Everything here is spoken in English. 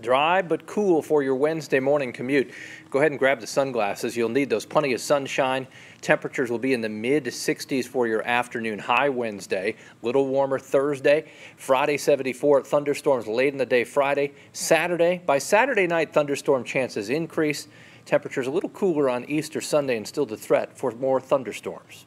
Dry but cool for your Wednesday morning commute. Go ahead and grab the sunglasses. You'll need those. Plenty of sunshine. Temperatures will be in the mid 60s for your afternoon high Wednesday. Little warmer Thursday. Friday 74. Thunderstorms late in the day Friday. Saturday. By Saturday night, thunderstorm chances increase. Temperatures a little cooler on Easter Sunday and still the threat for more thunderstorms.